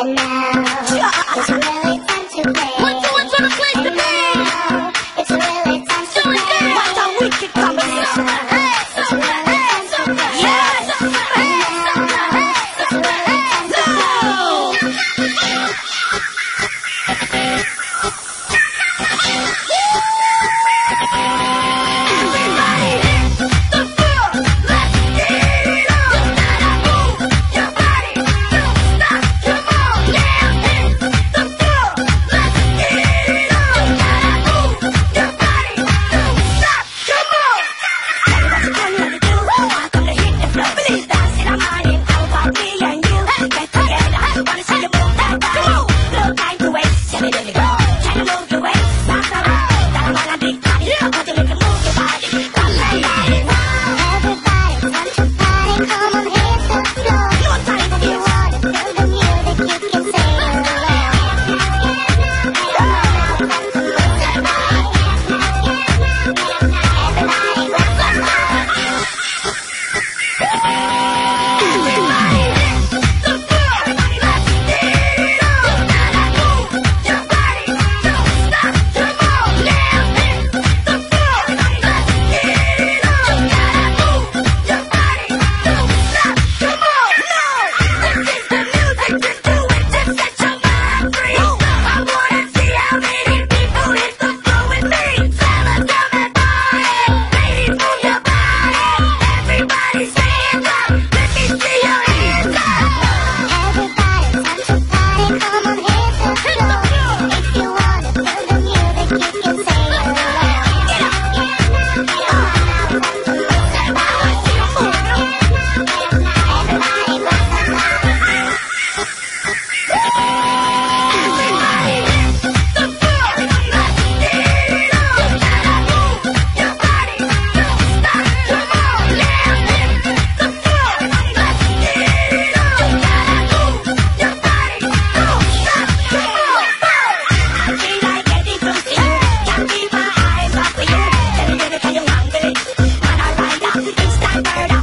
And now it's really fun to play. 这。Bye.